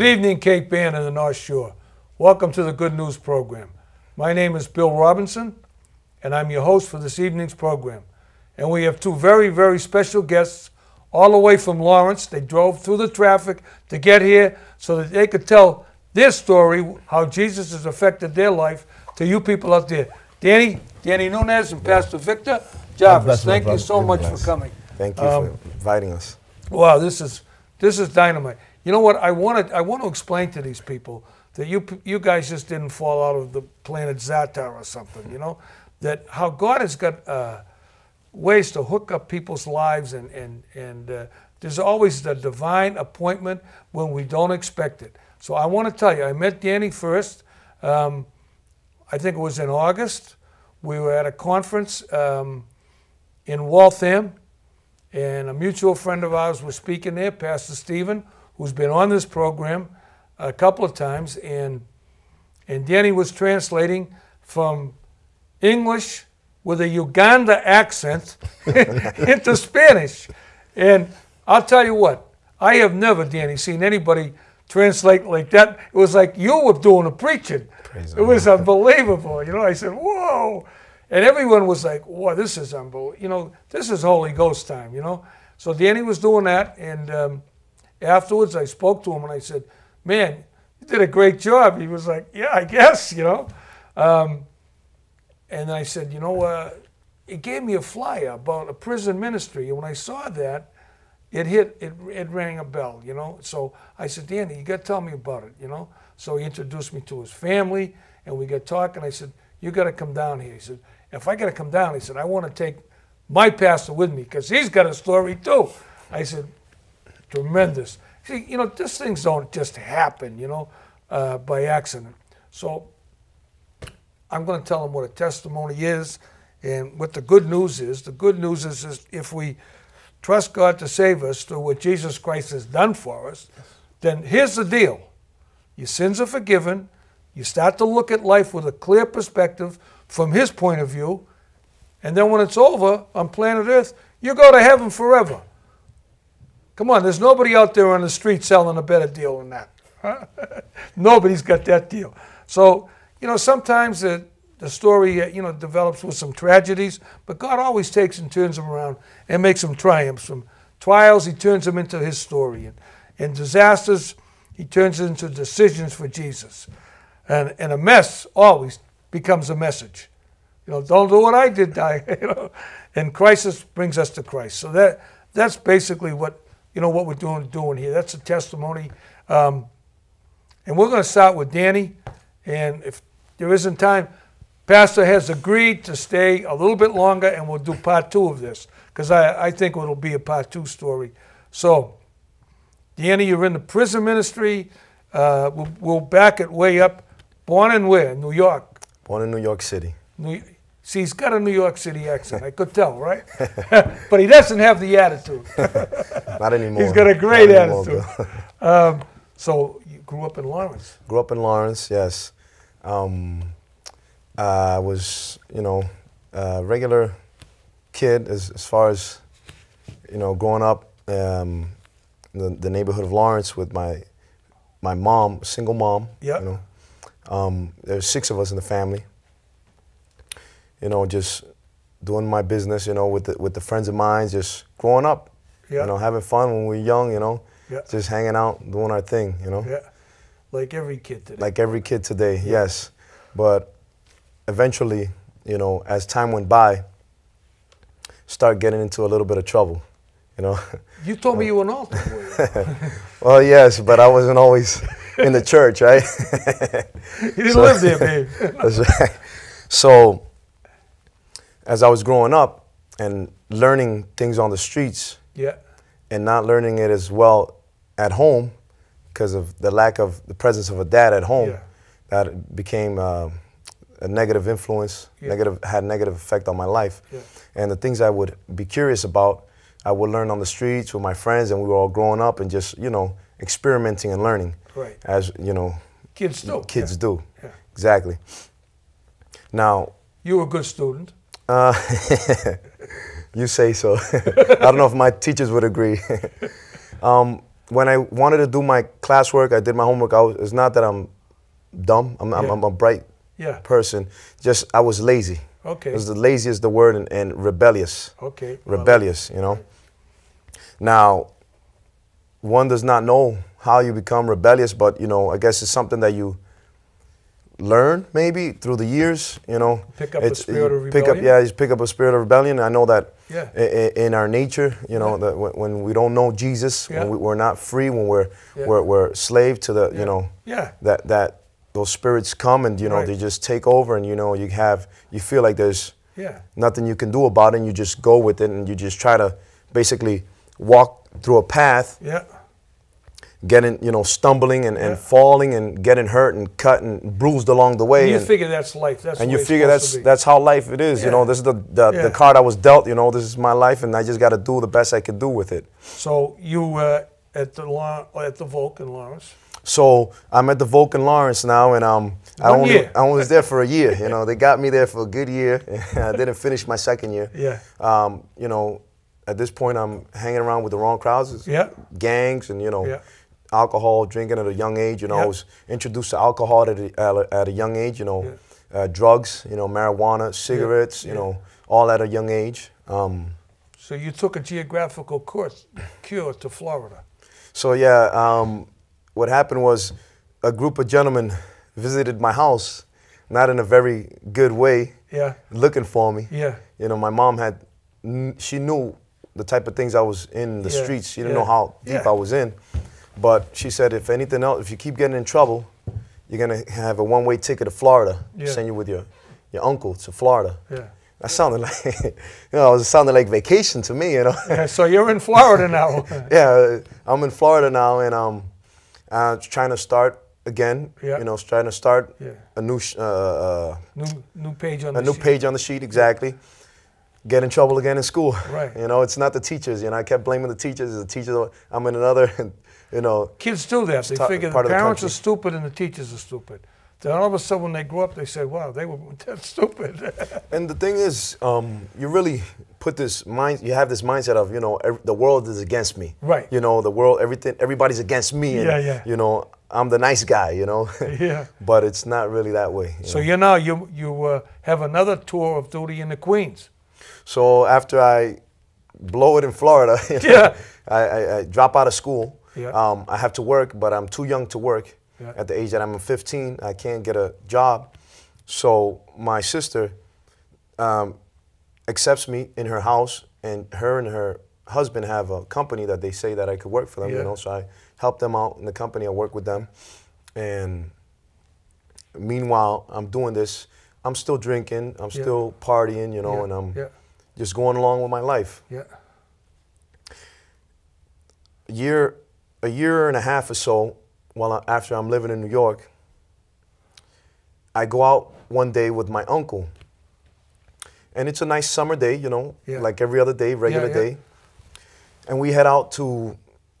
Good evening, Cape Ann and the North Shore. Welcome to the Good News Program. My name is Bill Robinson, and I'm your host for this evening's program. And we have two very, very special guests all the way from Lawrence. They drove through the traffic to get here so that they could tell their story, how Jesus has affected their life to you people out there. Danny, Danny Nunez and Pastor Victor Jarvis, thank you so much for coming. Thank you Um, for inviting us. Wow, this is this is dynamite. You know what? I wanted I want to explain to these people that you you guys just didn't fall out of the planet Zatar or something. You know that how God has got uh, ways to hook up people's lives and and and uh, there's always the divine appointment when we don't expect it. So I want to tell you, I met Danny first. Um, I think it was in August. We were at a conference um, in Waltham, and a mutual friend of ours was speaking there, Pastor Stephen, who's been on this program a couple of times, and and Danny was translating from English with a Uganda accent into Spanish. And I'll tell you what, I have never, Danny, seen anybody translate like that. It was like you were doing a preaching. Praise it was unbelievable. You know, I said, whoa. And everyone was like, whoa, this is unbelievable. You know, this is Holy Ghost time, you know. So Danny was doing that. And um, afterwards, I spoke to him and I said, man, you did a great job. He was like, yeah, I guess, you know. Um, and I said, you know, uh, it gave me a flyer about a prison ministry. And when I saw that, it hit, it, it rang a bell, you know. So I said, Danny, you got to tell me about it, you know. So he introduced me to his family, and we got talking. I said, you got to come down here. He said, if I got to come down, he said, I want to take my pastor with me because he's got a story too. I said, tremendous. See, you know, these things don't just happen, you know, uh, by accident. So I'm going to tell them what a testimony is and what the good news is. The good news is, is if we trust God to save us through what Jesus Christ has done for us, then here's the deal your sins are forgiven. You start to look at life with a clear perspective from His point of view. And then when it's over on planet Earth, you go to heaven forever. Come on, there's nobody out there on the street selling a better deal than that. Nobody's got that deal. So, you know, sometimes the, the story, uh, you know, develops with some tragedies, but God always takes and turns them around and makes them triumphs. From trials, He turns them into His story. And, and disasters, He turns it into decisions for Jesus. And, and a mess always becomes a message. You know, don't do what I did, die. You know, and crisis brings us to Christ. So that that's basically what you know what we're doing doing here. That's a testimony, um, and we're going to start with Danny. And if there isn't time, Pastor has agreed to stay a little bit longer, and we'll do part two of this because I I think it'll be a part two story. So, Danny, you're in the prison ministry. Uh, we'll, we'll back it way up. Born and where? New York. Born in New York City. New, see, he's got a New York City accent. I could tell, right? but he doesn't have the attitude. Not anymore. he's got a great attitude. Um, so you grew up in Lawrence. Grew up in Lawrence, yes. Um, I was, you know, a regular kid as, as far as, you know, growing up um, in the, the neighborhood of Lawrence with my my mom, single mom. Yeah. You know, um, there's six of us in the family. You know, just doing my business. You know, with the with the friends of mine, just growing up. Yeah. You know, having fun when we were young. You know, Yeah. just hanging out, doing our thing. You know Yeah. Like every kid today. like every kid today, yes. But eventually, you know, as time went by, start getting into a little bit of trouble, you know. you told me you were an altar boy. well, yes, but I wasn't always in the church, right? you didn't So- live there, babe. That's right. So, as I was growing up and learning things on the streets yeah. and not learning it as well at home because of the lack of the presence of a dad at home, Yeah. that became uh, a negative influence, Yeah. negative had negative effect on my life. Yeah. And the things I would be curious about, I would learn on the streets with my friends, and we were all growing up and just you know experimenting and learning, Right. as you know Kids do. kids do. Yeah. Exactly. Now, You were a good student. Uh, you say so. I don't know if my teachers would agree. um, when I wanted to do my classwork, I did my homework. I was, it's not that I'm dumb. I'm, I'm, I'm a bright Yeah. person. Just I was lazy. Okay. Was the laziest the word and, and rebellious. Okay. well, Rebellious, you know. Now, one does not know how you become rebellious, but you know, I guess it's something that you learn maybe through the years. You know, Pick up a spirit of Pick up, rebellion? yeah, you pick up a spirit of rebellion. I know that Yeah. in our nature, you know, Yeah. that when, we don't know Jesus, Yeah. when we, we're not free, when we're Yeah. we're, we're slave to the, you know, Yeah. that that those spirits come and you know Right. they just take over, and you know you have you feel like there's Yeah. nothing you can do about it, and you just go with it, and you just try to basically walk through a path, Yeah. Getting you know stumbling and, and Yeah. falling and getting hurt and cut and bruised along the way. you and, figure that's life. That's and you figure that's that's how life it is. You know, this is the the, Yeah. the card I was dealt. You know, this is my life, and I just got to do the best I could do with it. So you uh, at the at the Voke in Lawrence. So I'm at the Voke in Lawrence now, and um, I only year. I only was there for a year. You know, they got me there for a good year. I didn't finish my second year. Yeah. Um, you know, at this point, I'm hanging around with the wrong crowds, Yeah. gangs, and you know, Yeah. Alcohol, drinking at a young age. You know, Yeah. I was introduced to alcohol at a, at a, young age. You know, uh, drugs. You know, marijuana, cigarettes. You Yeah. know, all at a young age. Um, So you took a geographical course cure to Florida. So yeah, um, what happened was a group of gentlemen visited my house, not in a very good way, Yeah. looking for me. Yeah. You know, my mom had, she knew the type of things I was in the Yeah, streets. She didn't yeah, know how deep yeah. I was in, but she said, if anything else, if you keep getting in trouble, you're gonna have a one-way ticket to Florida. Yeah. Send you with your your uncle to Florida. Yeah. That sounded like, you know, it sounded like vacation to me. You know. Yeah, so you're in Florida now. yeah, I'm in Florida now, and um, uh, trying to start again. Yeah. You know, trying to start Yeah. a new sh- uh, uh, new new page on a the new sheet. page on the sheet. Exactly. Get in trouble again in school. Right. You know, it's not the teachers. You know, I kept blaming the teachers. The teachers. I'm in another. You know. Kids do that. They figure the the parents country. are stupid and the teachers are stupid. Then all of a sudden, when they grow up, they say, "Wow, they were that's stupid." And the thing is, um, you really put this mind. You have this mindset of, you know, ev- the world is against me. Right. You know, the world, everything, everybody's against me. And, Yeah, yeah. You know, I'm the nice guy. You know. yeah. but it's not really that way. you So know. you know, you you uh, have another tour of duty in the Queens. So after I blow it in Florida, Yeah. I, I, I drop out of school. Yeah. Um, I have to work, but I'm too young to work. Yeah. At the age that I'm 15, I can't get a job. So my sister um, accepts me in her house, and her and her husband have a company that they say that I could work for them. Yeah. You know, so I help them out in the company. I work with them, and meanwhile, I'm doing this. I'm still drinking. I'm Yeah. still partying. You know, and I'm just going along with my life. yeah, A year, a year and a half or so, while I, after I'm living in New York, I go out one day with my uncle, and it's a nice summer day, you know, Yeah. like every other day, regular yeah. day, and we head out to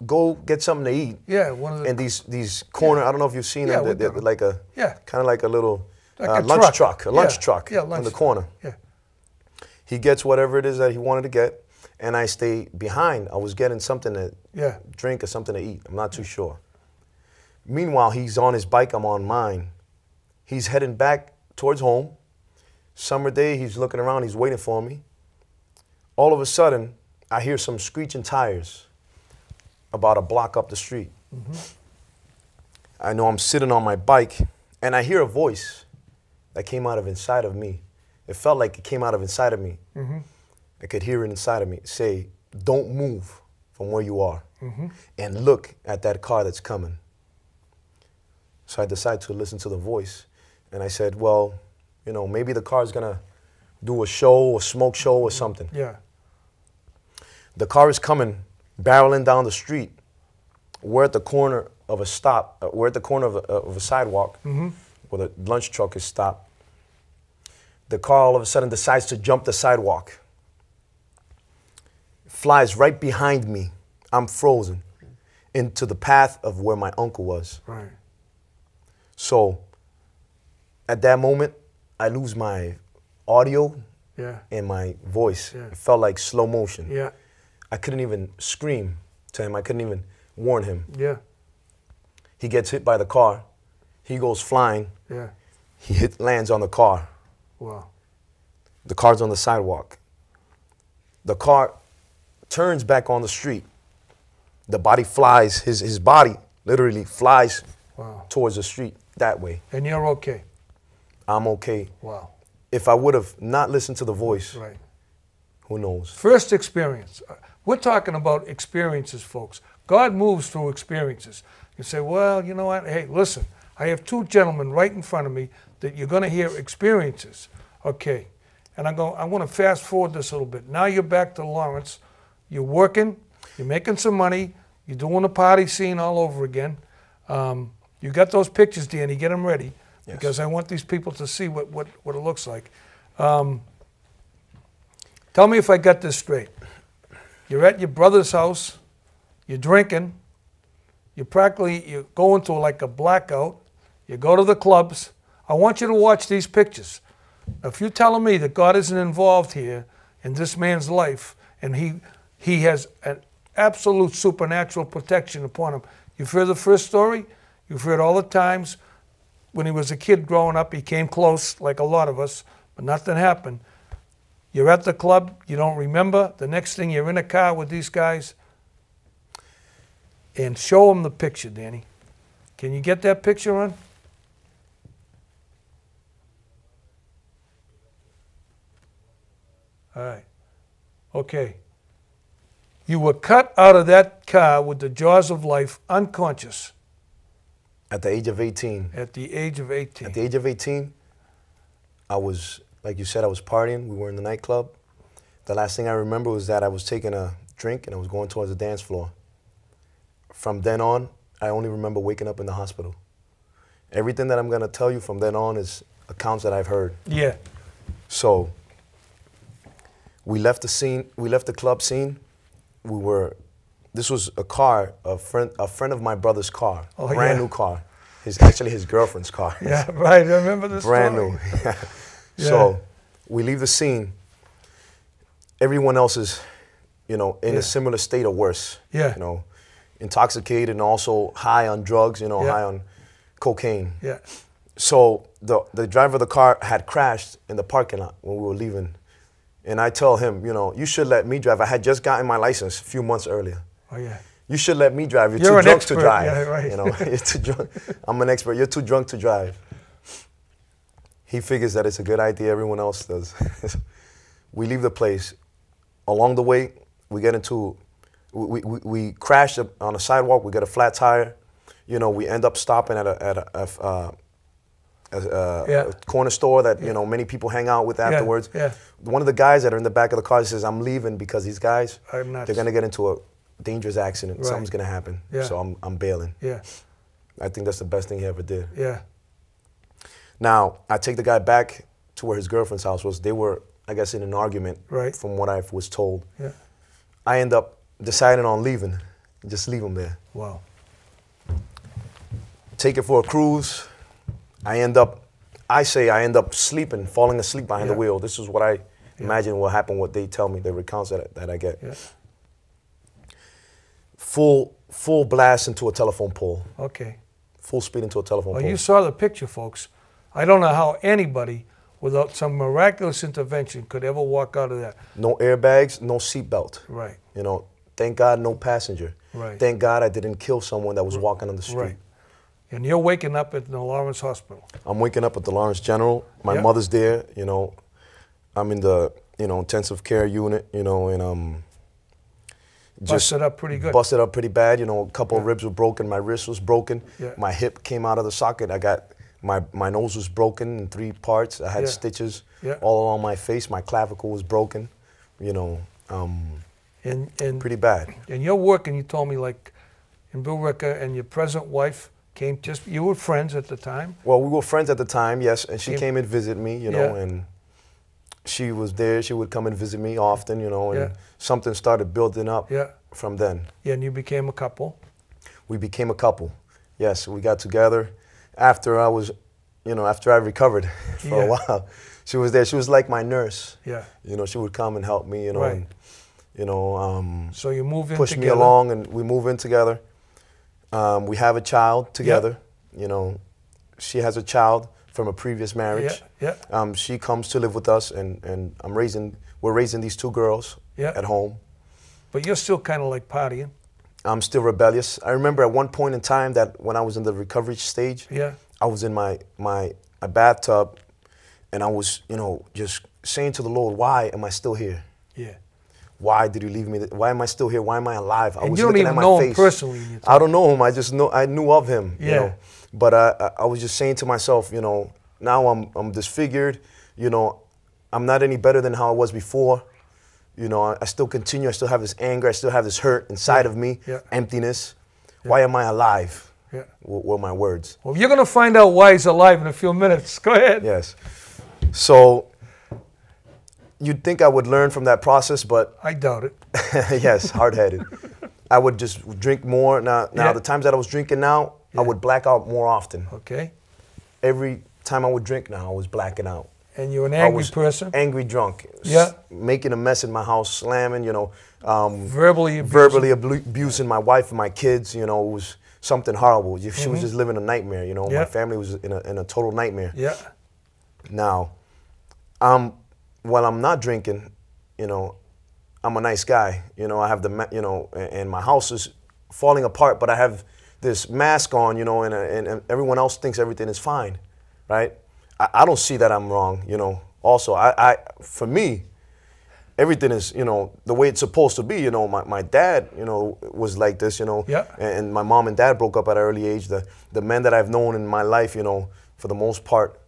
go get something to eat. yeah. One of the And these these corner, I don't know if you've seen Yeah, them, they're, they're like a yeah, kind of like a little Like uh, a lunch truck. truck, a lunch Yeah. truck Yeah, in lunch the truck. corner. yeah, He gets whatever it is that he wanted to get, and I stay behind. I was getting something to yeah, drink or something to eat. I'm not too sure. Meanwhile, he's on his bike, I'm on mine. He's heading back towards home. Summer day, he's looking around, he's waiting for me. All of a sudden, I hear some screeching tires about a block up the street. Mm-hmm. I know I'm sitting on my bike, and I hear a voice that came out of inside of me. It felt like it came out of inside of me. Mm-hmm. I could hear it inside of me say, Don't move from where you are mm-hmm. and look at that car that's coming. So I decided to listen to the voice. And I said, Well, you know, maybe the car's gonna do a show, a smoke show, or something. yeah, The car is coming, barreling down the street. We're at the corner of a stop. uh, We're at the corner of a, uh, of a sidewalk mm-hmm. where the lunch truck is stopped. The car all of a sudden decides to jump the sidewalk. Flies right behind me. I'm frozen into the path of where my uncle was. right, So at that moment, I lose my audio yeah, and my voice. Yeah. It felt like slow motion. yeah, I couldn't even scream to him. I couldn't even warn him. Yeah. He gets hit by the car. He goes flying. Yeah. He hit, lands on the car. Wow. The car's on the sidewalk. The car turns back on the street. The body flies, his, his body literally flies Wow. towards the street that way. And you're okay. I'm okay. Wow. If I would have not listened to the voice, Right. who knows? First experience. Uh, We're talking about experiences, folks. God moves through experiences. You say, well, you know what? Hey, listen, I have two gentlemen right in front of me that you're going to hear experiences. Okay. And I'm going, I want to fast forward this a little bit. Now you're back to Lawrence. You're working, you're making some money, you're doing the party scene all over again. Um, you got those pictures, Danny, get them ready Yes. because I want these people to see what, what, what it looks like. Um, tell me if I got this straight. You're at your brother's house, you're drinking, you practically you go into like a blackout, you go to the clubs. I want you to watch these pictures. If you're telling me that God isn't involved here in this man's life and he he has an absolute supernatural protection upon him. You've heard the first story, you've heard all the times when he was a kid growing up, he came close, like a lot of us, but nothing happened. You're at the club, you don't remember. The next thing, you're in a car with these guys. And show them the picture, Danny. Can you get that picture on? All right. Okay. You were cut out of that car with the jaws of life, unconscious, At the age of 18, at the age of 18. at the age of 18, I was, like you said, I was partying. We were in the nightclub. The last thing I remember was that I was taking a drink and I was going towards the dance floor. From then on, I only remember waking up in the hospital. Everything that I'm going to tell you from then on is accounts that I've heard. yeah. So we left the scene. We left the club scene. We were. This was a car, a friend, a friend of my brother's car, Oh, brand yeah. new car. His actually his girlfriend's car. Yeah, right. I remember this brand story. new. Yeah. So we leave the scene. Everyone else is, you know, in Yeah. a similar state or worse. Yeah. You know, intoxicated and also high on drugs. You know, high on cocaine. Yeah. So the the driver of the car had crashed in the parking lot when we were leaving, and I tell him, you know, you should let me drive. I had just gotten my license a few months earlier. Oh, yeah. You should let me drive. You're, You're too drunk expert. to drive. Yeah, right. You know, you're too drunk. I'm an expert. You're too drunk to drive. He figures that it's a good idea. Everyone else does. we leave the place. Along the way, we get into, we, we, we crash on a sidewalk. We get a flat tire. You know, we end up stopping at a at a, a, uh, Yeah. a corner store that you know many people hang out with afterwards. yeah. One of the guys that are in the back of the car says, "I'm leaving because these guys they're gonna get into a dangerous accident. Right. Something's gonna happen. Yeah. So I'm I'm bailing. Yeah. I think that's the best thing he ever did. Yeah. Now I take the guy back to where his girlfriend's house was. They were, I guess, in an argument. Right. From what I was told, Yeah. I end up deciding on leaving. Just leave him there. Wow. Take it for a cruise. I end up, I say I end up sleeping, falling asleep behind Yeah. the wheel. This is what I imagine will happen. What they tell me, the recounts that, that I get. Yeah. Full full blast into a telephone pole. Okay. Full speed into a telephone Well, pole. you saw the picture, folks. I don't know how anybody, without some miraculous intervention, could ever walk out of that. No airbags, no seatbelt. Right. You know, thank God no passenger. Right. Thank God I didn't kill someone that was walking on the street. Right. And you're waking up at the Lawrence Hospital. I'm waking up at the Lawrence General. My Yeah. mother's there, you know. I'm in the, you know, intensive care unit, you know, and um Busted up pretty good. busted up pretty bad, you know, a couple of Yeah. ribs were broken, my wrist was broken, Yeah. my hip came out of the socket. I got my my nose was broken in three parts. I had Yeah. stitches Yeah. all along my face. My clavicle was broken, you know, um, And and pretty bad. and you're working. You told me like in Billerica, and your present wife came. Just you were friends at the time. Well, we were friends at the time, yes, and she Came- came and visit me, you know, Yeah. and she was there. She would come and visit me often, you know, and Yeah. something started building up Yeah. from then. Yeah, and you became a couple. We became a couple. Yes, we got together after I was, you know, after I recovered for Yeah. a while. She was there. She was like my nurse. Yeah. You know, she would come and help me, you know, Right. and, you know, um, So you move in push me along, and we move in together. Um, we have a child together. You know, she has a child from a previous marriage. Yeah, Um, she comes to live with us, and, and I'm raising. We're raising these two girls Yeah. at home. But you're still kind of like partying. I'm still rebellious. I remember at one point in time that when I was in the recovery stage, Yeah. I was in my my a bathtub, and I was you know just saying to the Lord, "Why am I still here? Yeah. Why did you leave me? Why am I still here? Why am I alive?" I And was you don't looking even at my know him face. personally I don't know him. I just know I knew of him. You Yeah. know? But I, I was just saying to myself, you know, now I'm I'm disfigured. You know, I'm not any better than how I was before. You know, I, I still continue. I still have this anger. I still have this hurt inside of me. Yeah. Emptiness. Why am I alive? Yeah. w- were my words. Well, you're going to find out why he's alive in a few minutes. Go ahead. Yes. So you'd think I would learn from that process, but I doubt it. yes, hard headed. I would just drink more. Now, now Yeah. the times that I was drinking now, I would black out more often. Okay. Every time I would drink now, I was blacking out. And you're an angry person. Angry drunk. Yeah. Making a mess in my house, slamming, you know, um, verbally abusing. verbally abusing my wife and my kids. You know, it was something horrible. She Mm-hmm. was just living a nightmare. You know, Yeah. my family was in a, in a total nightmare. Yeah. Now, um, while I'm not drinking, you know, I'm a nice guy. You know, I have the, you know, and, my house is falling apart, but I have this mask on, you know, and, and, and everyone else thinks everything is fine, right? I, I don't see that I'm wrong, you know. Also, I, I, for me, everything is, you know, the way it's supposed to be. You know, my, my dad, you know, was like this, you know, Yeah. and, and my mom and dad broke up at an early age. The, the men that I've known in my life, you know, for the most part,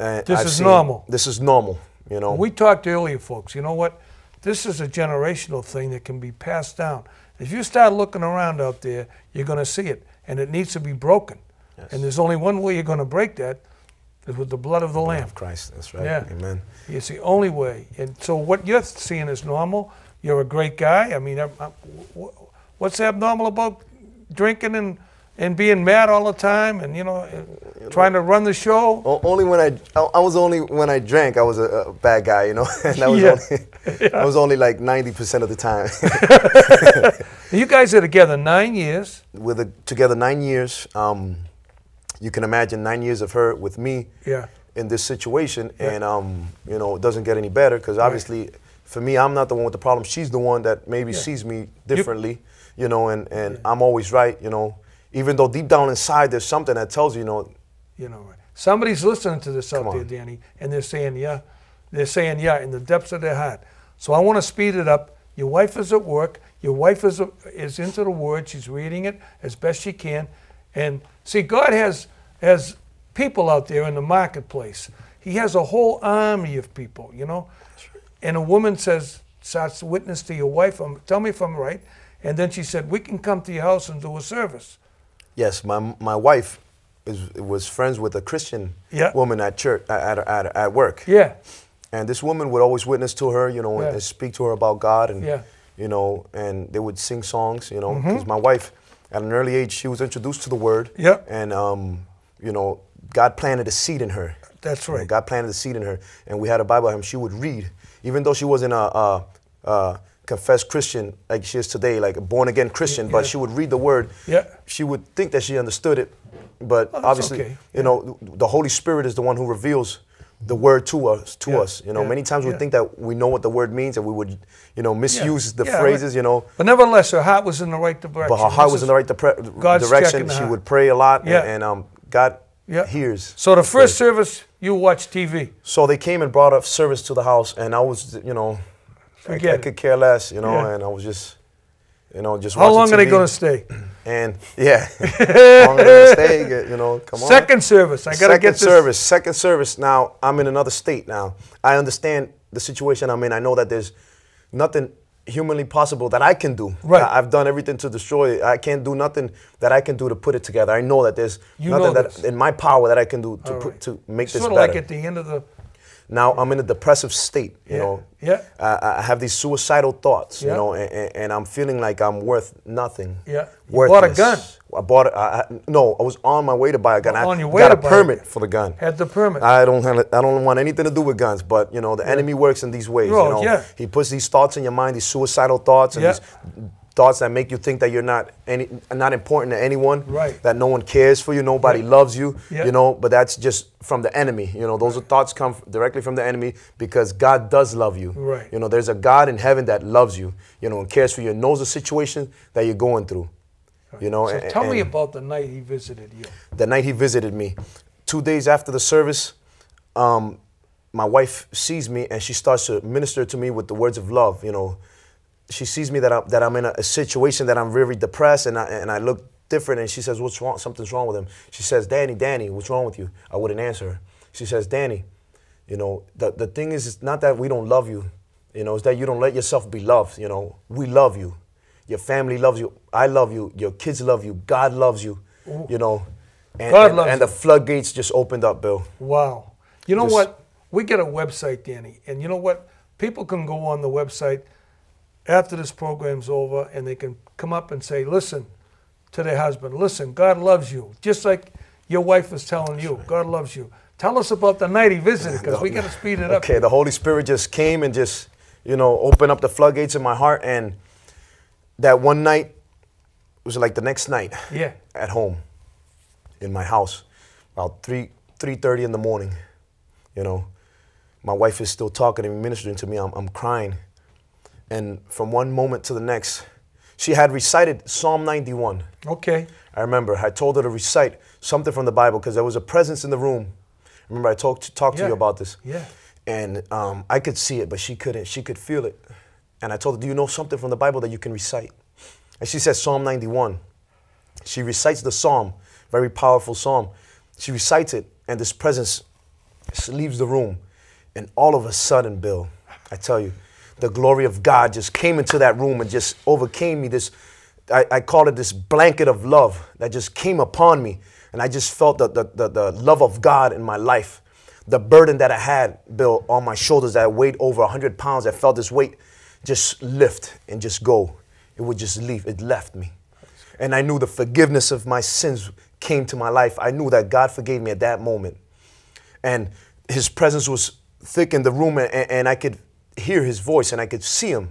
uh, This I've is seen- normal. This is normal, you know. We talked earlier, folks. You know what? This is a generational thing that can be passed down. If you start looking around out there, you're going to see it, and it needs to be broken. And there's only one way you're going to break that is with the blood of the Lamb. of Christ, that's right. Yeah. Amen. It's the only way. And so what you're seeing is normal. You're a great guy. I mean, I'm- I'm- what's abnormal about drinking and, and being mad all the time and, you know, trying to run the show? Only when I, I I was only when I drank, I was a, a bad guy, you know. and that was Yeah. only, I was only like ninety percent of the time. You guys are together nine years. With a, together nine years, um, you can imagine nine years of her with me Yeah. in this situation, and um, you know, it doesn't get any better because obviously, for me, I'm not the one with the problem. She's the one that maybe Yeah. sees me differently, you know, and and I'm always right, you know. Even though deep down inside, there's something that tells you, you know, You know, somebody's listening to this out there. Danny, and they're saying, yeah. They're saying, yeah, in the depths of their heart. So I want to speed it up. Your wife is at work. Your wife is, is into the Word. She's reading it as best she can. And see, God has, has people out there in the marketplace. He has a whole army of people, you know. And a woman says, starts to witness to your wife. Um, tell me if I'm right. And then she said, we can come to your house and do a service. Yes, my my wife is was friends with a Christian Yeah. woman at church at, at, at, work, Yeah, and this woman would always witness to her, you know, Yeah. and speak to her about God, and Yeah. you know, and they would sing songs, you know, because my wife, at an early age, she was introduced to the Word, Yeah. and um, you know, God planted a seed in her. that's You know, right. God planted a seed in her, and we had a Bible. And she would read, even though she wasn't a, a, a confessed Christian like she is today, like a born again Christian. But she would read the Word. Yeah. She would think that she understood it, but Oh, obviously, okay. you know, the Holy Spirit is the one who reveals the Word to us. To Yeah. us, you know, Yeah. many times we Yeah. think that we know what the Word means, and we would, you know, misuse the Yeah, phrases. right. You know, But nevertheless, her heart was in the right direction. but her heart was in the right depre- God's direction. She would pray a lot, and- Yeah. and, um, God Yeah. hears. So the first service, you watch TV. So they came and brought a service to the house, and I was, you know, I, I could care less, you know, Yeah. and I was just, you know, just. How long are they going to stay? And yeah, how long are they gonna stay? You know, come on. Second service. I got to Second get this. service. Second service. Now I'm in another state. Now I understand the situation I'm in. I know that there's nothing humanly possible that I can do. Right. I, have done everything to destroy it. I can't do nothing that I can do to put it together. I know that there's You nothing that in my power that I can do to All put right. to make this Sort of better. like at the end of the. Now I'm in a depressive state. You Yeah. know. Yeah. I, I have these suicidal thoughts. Yeah. You know, and, and, I'm feeling like I'm worth nothing. Yeah. You bought a gun. I bought it. I, I- no, I was on my way to buy a gun. I on your way got to a permit for the gun. Had the permit. I don't have, I don't want anything to do with guns, but you know the enemy works in these ways. Oh, you know, yeah. he puts these thoughts in your mind, these suicidal thoughts, and Yeah. these thoughts that make you think that you're not any not important to anyone. Right. That no one cares for you, nobody Right. loves you. Yeah. You know, but that's just from the enemy. You know, those are thoughts come directly from the enemy because God does love you. Right. You know, there's a God in heaven that loves you. You know, and cares for you and knows the situation that you're going through. You know, So and- tell me about the night he visited you. the night he visited me. Two days after the service, um, my wife sees me and she starts to minister to me with the words of love. You know, she sees me that I'm, that I'm in a, a situation that I'm very depressed and I, and I look different. And she says, "What's wrong? Something's wrong with him." She says, "Danny, Danny, what's wrong with you?" I wouldn't answer her. She says, "Danny, you know, the the thing is, it's not that we don't love you. You know, it's that you don't let yourself be loved. You know, we love you. Your family loves you. I love you. Your kids love you. God loves you. You know." And, God and, loves and the floodgates just opened up, Bill. Wow. You know Just- what? We get a website, Danny, and you know what? People can go on the website after this program's over and they can come up and say, listen to their husband, listen, God loves you. Just like your wife was telling you, God loves you. Tell us about the night he visited because we got to speed it up. Okay, the Holy Spirit just came and just, you know, opened up the floodgates in my heart. And that one night was like the next night Yeah. at home in my house, about 3 3.30 in the morning. You know, my wife is still talking and ministering to me. I'm, I'm crying. And from one moment to the next, she had recited Psalm 91. Okay. I remember I told her to recite something from the Bible because there was a presence in the room. Remember I talked talked to you about this. Yeah. And um, I could see it, but she couldn't. She could feel it. And I told her, "Do you know something from the Bible that you can recite?" And she said Psalm 91. She recites the psalm, very powerful psalm. She recites it, and this presence leaves the room. And all of a sudden, Bill, I tell you, the glory of God just came into that room and just overcame me. This, I, I call it this blanket of love that just came upon me. And I just felt the, the, the, the love of God in my life. The burden that I had, Bill, on my shoulders that weighed over 100 pounds, I felt this weight just lift and just go. It would just leave. It left me. And I knew the forgiveness of my sins came to my life. I knew that God forgave me at that moment and his presence was thick in the room and, and i could hear his voice and I could see him.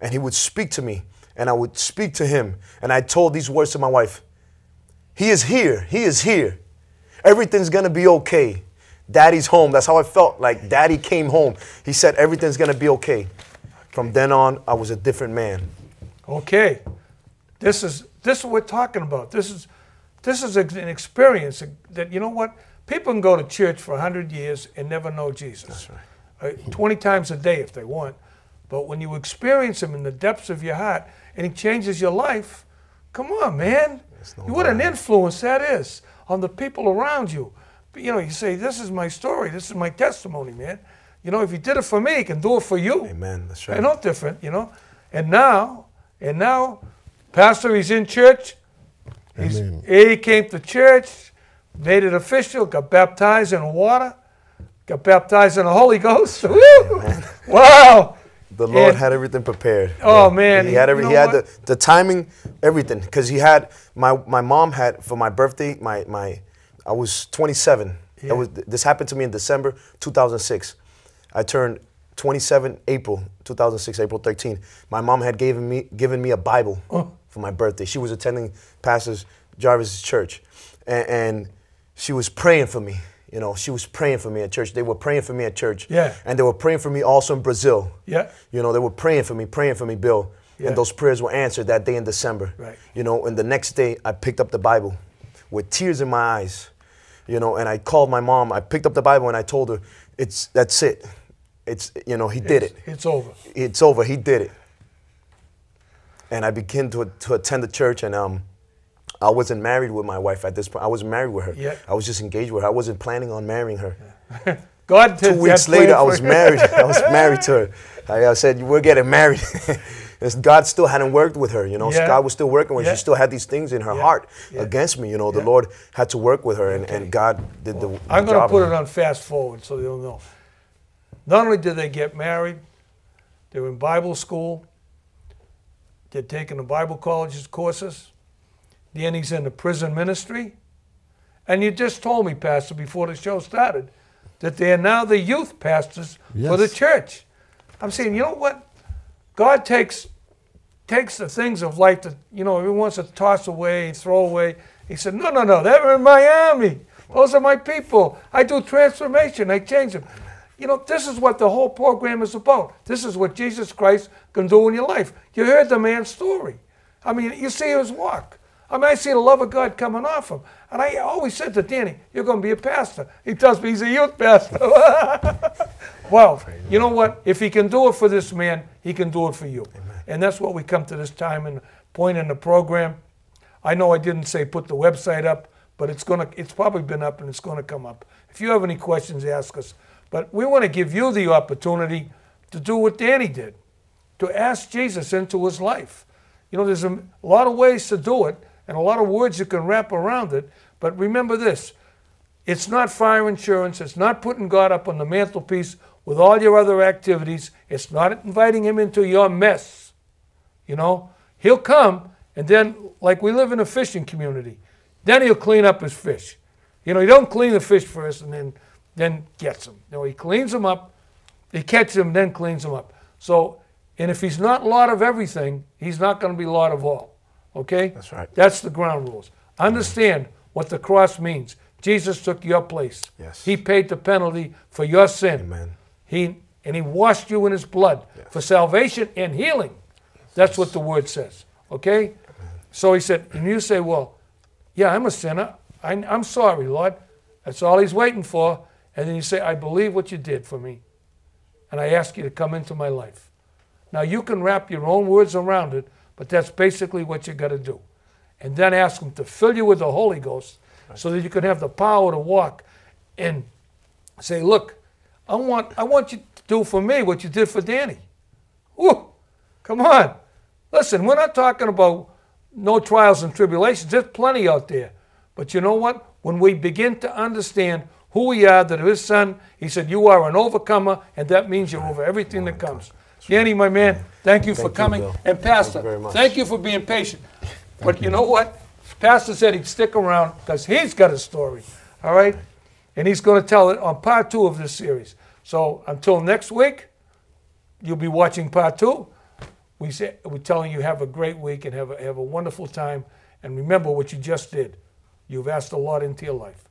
And he would speak to me and I would speak to him. And I told these words to my wife He is here. He is here. Everything's going to be okay. Daddy's home. That's how I felt. Like daddy came home. He said, Everything's going to be okay. From then on, I was a different man. Okay. This is this is what we're talking about. This is this is an experience that you know what people can go to church for hundred years and never know Jesus. That's right. Uh, 20 times a day if they want. But when you experience Him in the depths of your heart and He changes your life, come on, man. No what an influence that is on the people around you. You know, you say, This is my story, this is my testimony, man. You know, if He did it for me, He can do it for you. Amen. That's right. They're not different, you know. And now, and now, Pastor, he's in church. He's, Amen. He came to church, made it official, got baptized in water got baptized in the Holy Ghost. Woo! Wow. The Lord And- had everything prepared. Oh, man, he had every, you he had what? the, the timing, everything. Because he had my my mom had for my birthday. My my I was 27. Yeah. That was this happened to me in December 2006. I turned 27 April 2006, April 13. My mom had given me given me a Bible Oh. for my birthday. She was attending Pastor Jarvis' church, and, and she was praying for me. You know, she was praying for me at church. They were praying for me at church. Yeah. And they were praying for me also in Brazil. Yeah. You know, they were praying for me, praying for me, Bill. Yeah. And those prayers were answered that day in December. Right. You know, and the next day I picked up the Bible with tears in my eyes. You know, and I called my mom. I picked up the Bible and I told her, "It's that's it. It's you know, he did it. It's, it's over. It's over. He did it." And I began to to attend the church, and um, I wasn't married with my wife at this point. I wasn't married with her. Yeah. I was just engaged with her. I wasn't planning on marrying her. God Two weeks later, I was married. I was married to her. I, I said, "We're getting married." God still hadn't worked with her, you know. Yeah. God was still working with her. Yeah. She still had these things in her Yeah. heart against me, you know. The. Lord had to work with her, and, and God did the. I'm going to put it on fast forward so you'll know. Not only did they get married, they were in Bible school, they're taking the Bible colleges courses, then he's in the prison ministry. And you just told me, Pastor, before the show started, that they are now the youth pastors for the church. I'm saying, you know what? God takes takes the things of life that, you know, he wants to toss away, throw away. He said, no, no, no, they're in my army. Those are my people. I do transformation. I change them. You know, this is what the whole program is about. This is what Jesus Christ can do in your life. You heard the man's story. I mean, you see his walk. I mean, I see the love of God coming off him. And I always said to Danny, you're going to be a pastor. He tells me he's a youth pastor. well, you know what? If he can do it for this man, he can do it for you. And that's what we come to this time and point in the program. I know I didn't say put the website up, but it's gonna it's probably been up and it's gonna come up. If you have any questions, ask us. But we want to give you the opportunity to do what Danny did, to ask Jesus into his life. You know, there's a lot of ways to do it and a lot of words you can wrap around it. But remember this it's not fire insurance, it's not putting God up on the mantelpiece with all your other activities, it's not inviting him into your mess. You know, he'll come and then, like we live in a fishing community, then he'll clean up his fish. You know, he don't clean the fish first and then then gets them. No, he cleans them up, he catches them, then cleans them up. So, and if he's not Lord of everything, he's not going to be Lord of all. Okay? That's right. That's the ground rules. Understand what the cross means. Jesus took your place. Yes. He paid the penalty for your sin. Amen. He and he washed you in his blood for salvation and healing. That's what the word says. Okay? So he said, and you say, well, yeah, I'm a sinner. I, I'm sorry, Lord. That's all he's waiting for. And then you say, I believe what you did for me. And I ask you to come into my life. Now you can wrap your own words around it, but that's basically what you got to do. And then ask him to fill you with the Holy Ghost so that you can have the power to walk and say, look, I want, I want you to do for me what you did for Danny. Woo! Come on. Listen, we're not talking about no trials and tribulations. There's plenty out there. But you know what? When we begin to understand who we are, that his son, he said, You are an overcomer, and that means you're over everything that comes. Danny, my man, thank you for Thank you, coming. Bill. And Pastor, Thank you thank you for being patient. But you know what? Pastor said he'd stick around because he's got a story. All right? And he's going to tell it on part two of this series. So until next week, you'll be watching part two. We say, we're telling you have a great week and have a, have a wonderful time. And remember what you just did. You've asked a lot into your life.